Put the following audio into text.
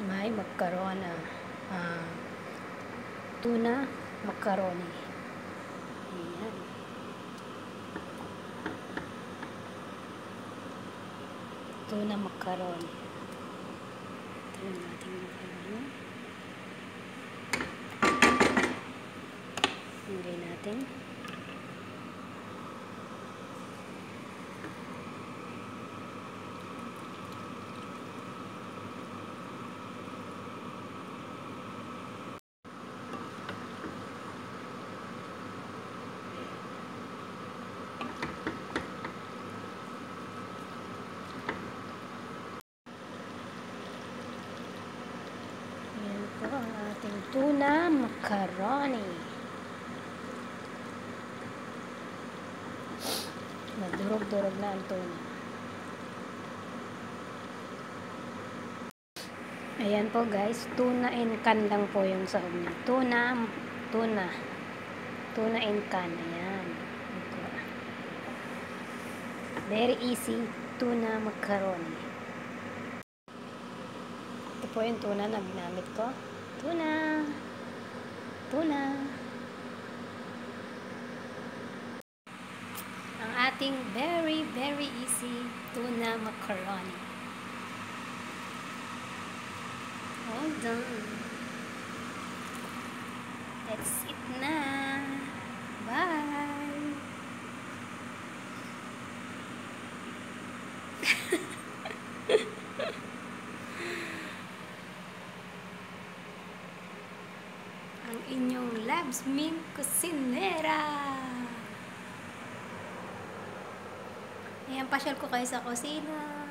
may macarona. Ah, tuna macaroni. Ayan. Tuna macaroni. Ito yung ating macaroni. Lagay natin. Yan po ang tuna macaroni. Nadurog-durog na ang tuna. Ayan po guys, tuna in can lang po yung sahog niya. Tuna, tuna. Tuna in can. Ayan. Very easy. Tuna macaroni. Ito po yung tuna na ginamit ko. Tuna. Tuna. Ang ating very, very easy tuna macaroni. All done. Let's eat na. Bye. ang inyong Labs Ming Cusinera. Ayan, pasyal ko kayo sa kusina.